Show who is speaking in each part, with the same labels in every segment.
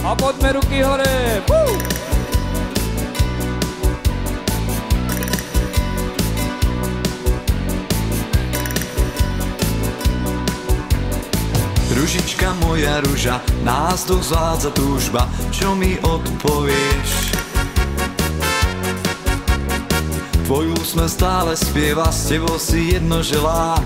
Speaker 1: A poďme ruky hore. Fú!
Speaker 2: Ružička moja ruža, nás dozvádza túžba, čo mi odpovieš? Tvoj úsmev stále spieva, s tebou si jedno želá,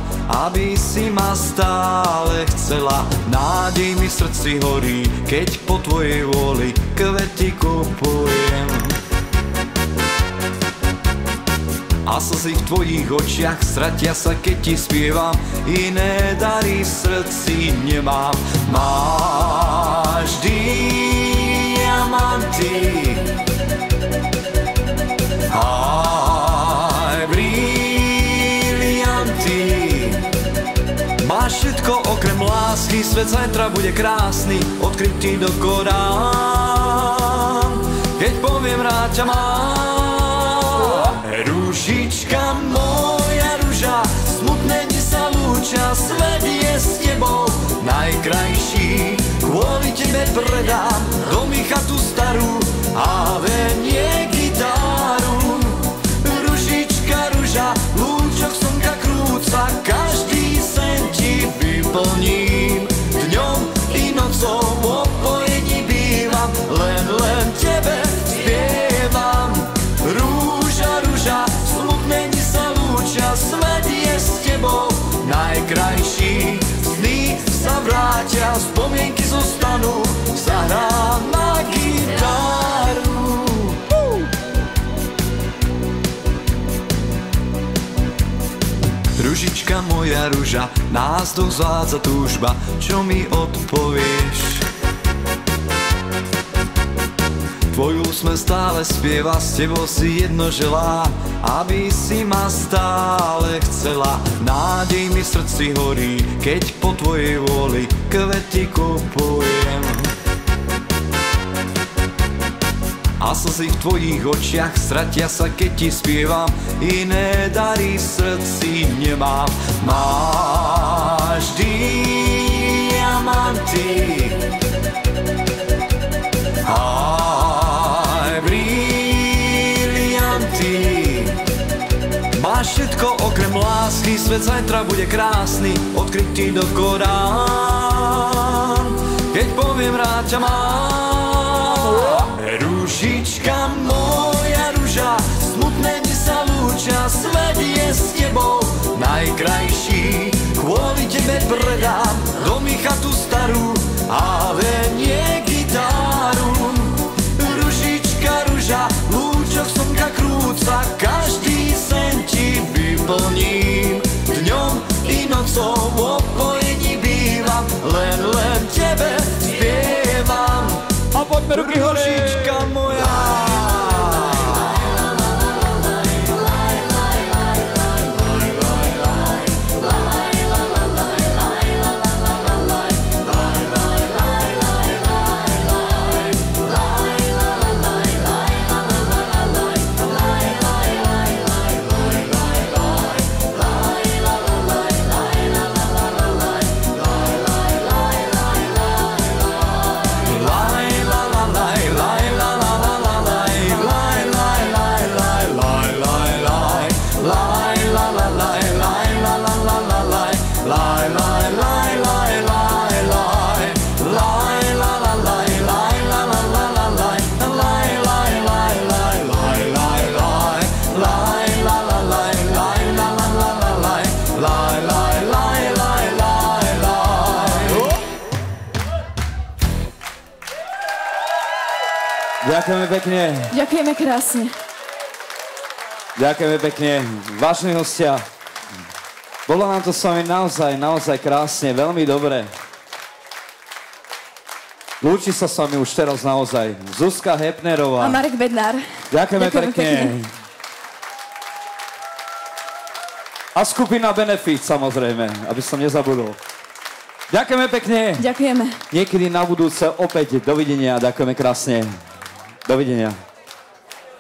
Speaker 2: aby si ma stále chcela. Nádej mi srdci horí, keď po tvojej vôli kvety kupujem. A slzy v tvojich očiach stratia sa, keď ti spievam Iné dary v srdci nemám Máš všetko okrem lásky. Svet zajtra bude krásny Odkrytý do Korán. Keď poviem rád ťa mám. Ružička moja ruža, smutné dni sa lúča, svet je s tebou najkrajší. Kvôli tebe predám ti vyplním. Dňom i nocou opojení bývam, len, len tebe spievam. Rúža, rúža, smutné dni sa lúčia, svet je s tebou najkrajší. Sny sa vrátia, spomienky zostanú, zahrám na Ružička moja ruža, nás dozvádza túžba, čo mi odpovieš? Tvoj úsmev stále spieva, s tebou si jedno želá, aby si ma stále chcela. Nádej mi srdci horí, keď po tvojej vôli kvety kupujem. A slzy v tvojich očiach stratia sa, keď ti spievam Iné srdci nemám Máš diamanty. Aj brilianty. Máš všetko okrem lásky. Svet zajtra bude krásny. Odkrytý do Korán. Keď poviem rád ťa mám s tebou. Najkrajší Kvôli tebe predám. Domy chatu starú A venie gitáru Ružička ruža Lúčok slnka krúca. Každý sen ti vyplním. Dňom i nocou opojení bývam. Len, len tebe spievam.
Speaker 1: A poďme ruky hore.
Speaker 2: Ružička
Speaker 1: Ďakujeme pekne.
Speaker 3: Ďakujeme krásne.
Speaker 1: Ďakujeme pekne. Vážni hostia, bolo nám to s vami naozaj, naozaj krásne, veľmi dobre. Lúči sa s vami už teraz naozaj Zuzka
Speaker 3: A
Speaker 1: Hepnerová.
Speaker 3: Marek Bednár.
Speaker 1: Ďakujeme,
Speaker 3: Ďakujeme
Speaker 1: pekne.
Speaker 3: pekne.
Speaker 1: A skupina Benefit samozrejme, aby som nezabudol. Ďakujeme pekne.
Speaker 3: Ďakujeme.
Speaker 1: Niekedy na budúce opäť dovidenia. Ďakujeme krásne. Dovidenia.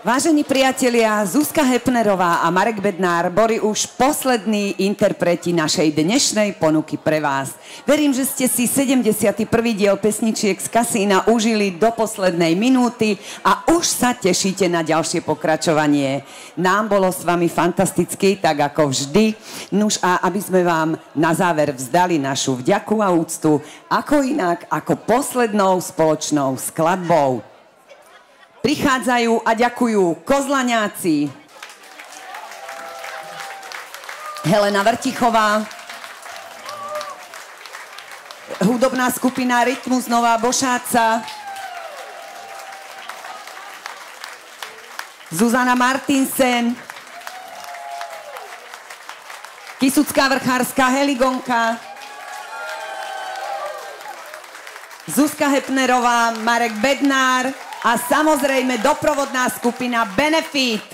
Speaker 3: Vážení priatelia, Zuzka Hepnerová a Marek Bednár boli už poslední interpreti našej dnešnej ponuky pre vás. Verím, že ste si 71. diel pesničiek z kasína užili do poslednej minúty a už sa tešíte na ďalšie pokračovanie. Nám bolo s vami fantasticky, tak ako vždy. Nuž a aby sme vám na záver vzdali našu vďaku a úctu, ako inak, ako poslednou spoločnou skladbou prichádzajú a ďakujú kozlaňáci. Helena Vrtichová, hudobná skupina Rytmus Nová Bošáca, Zuzana Martinsen, Kisucká vrchárska Heligonka, Zuzka Hepnerová, Marek Bednár, a samozrejme doprovodná skupina Benefit.